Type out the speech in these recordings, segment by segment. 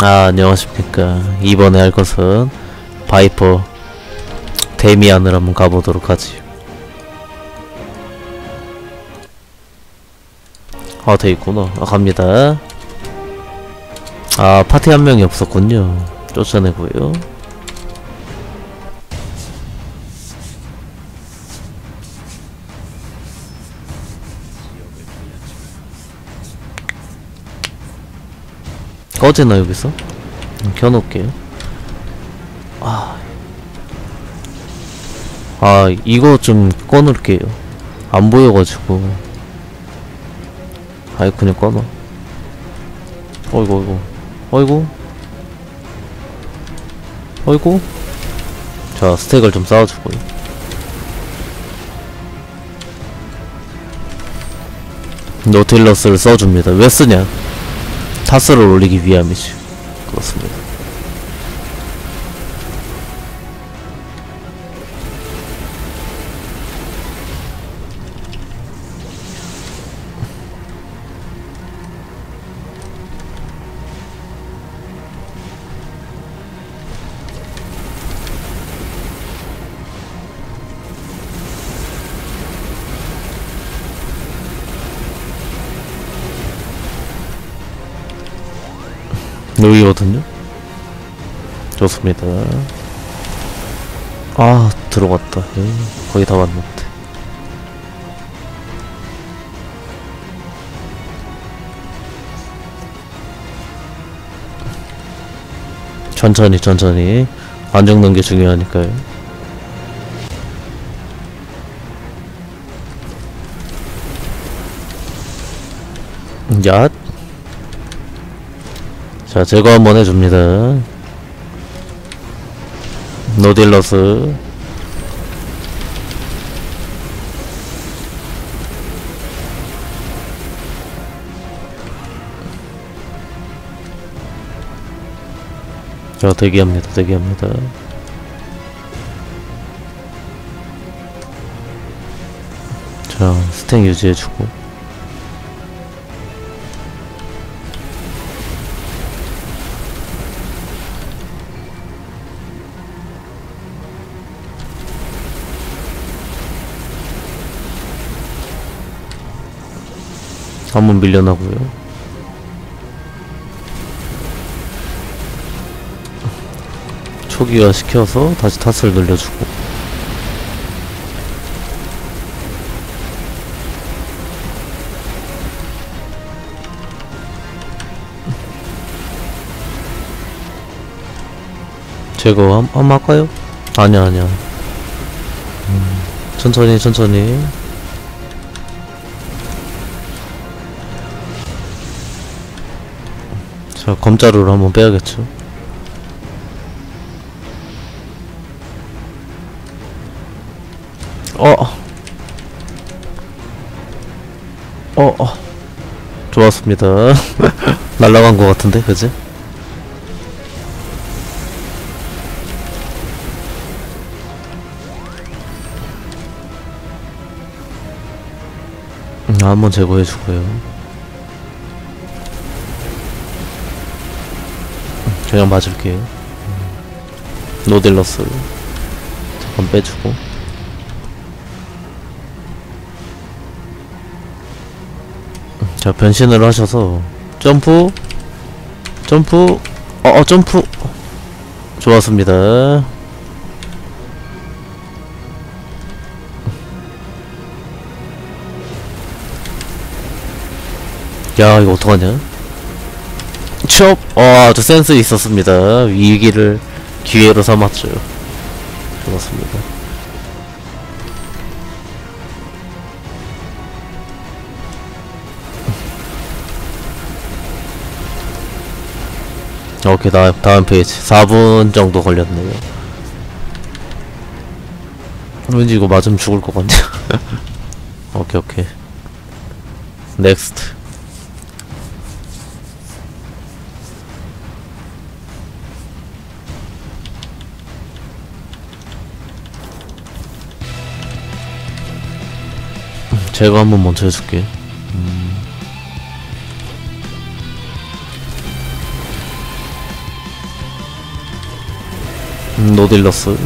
아 안녕하십니까. 이번에 할 것은 바이퍼 데미안을 한번 가보도록 하지. 아 돼있구나. 아 갑니다. 아 파티 한 명이 없었군요. 쫓아내고요 꺼지나 여기서? 음, 켜놓을게요. 아, 아 이거 좀 꺼놓을게요. 안 보여가지고. 아이 그냥 꺼놔. 어이구 어이구. 어이구. 어이구. 자 스택을 좀 쌓아주고요 노틸러스를 써줍니다. 왜 쓰냐 타스를 올리기 위함이지. 그렇습니다 여기거든요? 좋습니다. 아 들어갔다. 에이, 거의 다 왔는데. 천천히 천천히. 안 죽는 게 중요하니까요. 얏 자, 제거 한번 해줍니다. 노딜러스. 자, 대기합니다, 대기합니다. 자, 스택 유지해주고. 한번 밀려나고요. 초기화 시켜서 다시 탓을 늘려주고 제거 한, 한번 할까요? 아니야 아니야 음, 천천히 천천히 자, 검자루를 한번 빼야겠죠. 어. 어, 어. 좋았습니다. 날라간 것 같은데, 그지? 음, 한번 제거해주고요. 그냥 맞을게요. 음. 노딜러스. 잠깐 빼주고. 음, 자 변신을 하셔서 점프. 점프. 어, 어 점프. 좋았습니다. 야 이거 어떡하냐 첩! 어, 아주 센스 있었습니다. 위기를 기회로 삼았죠. 좋았습니다. 오케이, 다, 다음 페이지. 4분 정도 걸렸네요. 왠지 이거 맞으면 죽을 것 같네. 오케이, 오케이. Next. 제가 한번 먼저 해줄게 음. 음, 노딜러스.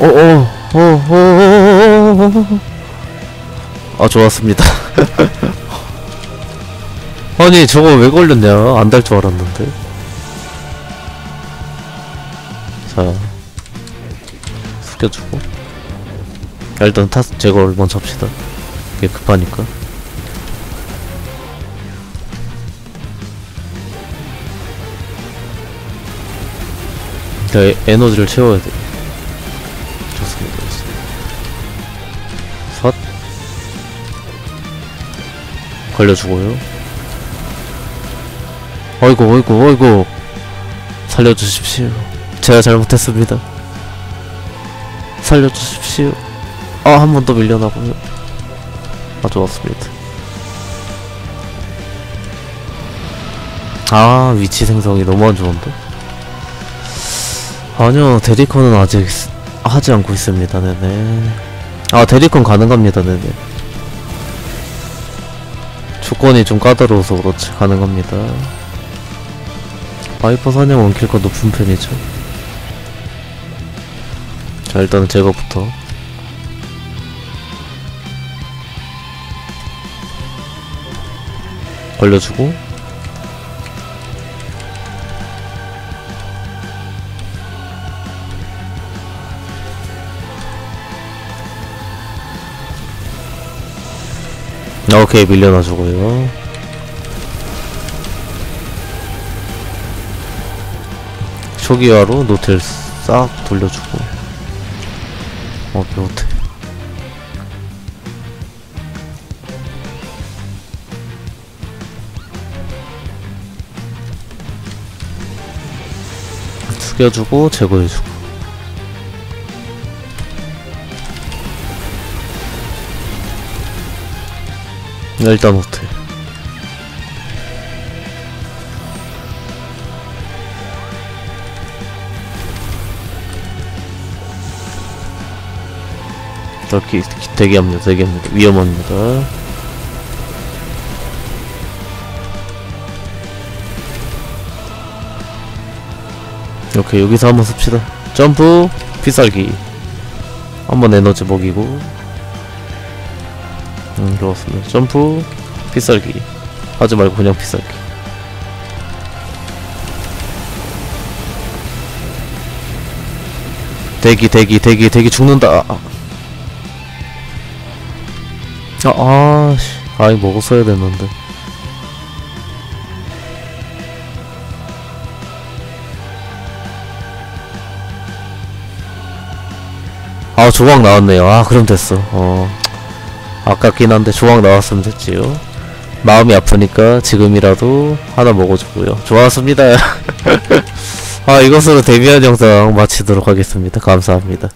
오오 오오오오오 아 좋았습니다. 아니 저거 왜 걸렸냐? 안 달 줄 알았는데. 자 숙여주고. 야, 일단 타 제거를 먼저 합시다. 이게 급하니까. 자, 에- 에너지를 채워야 돼. 좋습니다 좋습니다. 삿 걸려주고요. 어이구 어이구 어이구. 살려주십시오 제가 잘못했습니다. 살려주십시오. 아 한 번 더 밀려나고요. 아 좋았습니다. 아 위치 생성이 너무 안 좋은데? 아니요 데리컨은 아직 쓰- 하지 않고 있습니다 네네. 아 데리컨 가능합니다 네네. 조건이 좀 까다로워서 그렇지 가능합니다. 바이퍼 사냥 원킬가 높은 편이죠 자 일단은 제거부터. 걸려주고. 오케이 밀려나주고요. 초기화로 노텔 싹 돌려주고 오케이 노텔 숙여주고 제거해주고. 일단 호텔 이렇게 대기합니다 대기합니다 위험합니다 오케이 여기서 한번 씁시다. 점프 피살기. 한번 에너지 먹이고. 음 좋았습니다. 점프 피살기. 하지 말고 그냥 피살기. 대기 대기 대기 대기 죽는다 아, 아씨. 아이 먹었어야 됐는데. 아 조각 나왔네요. 아 그럼 됐어. 어. 아깝긴 한데 조각 나왔으면 됐지요. 마음이 아프니까 지금이라도 하나 먹어주고요. 좋았습니다. 아 이것으로 데뷔한 영상 마치도록 하겠습니다. 감사합니다